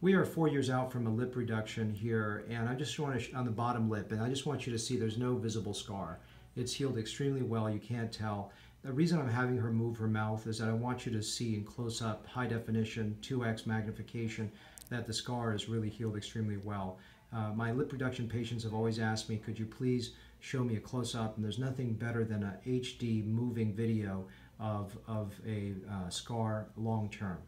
We are four years out from a lip reduction here, and I just want to, on the bottom lip, and I just want you to see there's no visible scar. It's healed extremely well, you can't tell. The reason I'm having her move her mouth is that I want you to see in close up, high definition, 2x magnification, that the scar is really healed extremely well. Uh, my lip reduction patients have always asked me, could you please show me a close up? And there's nothing better than a HD moving video of, of a uh, scar long term.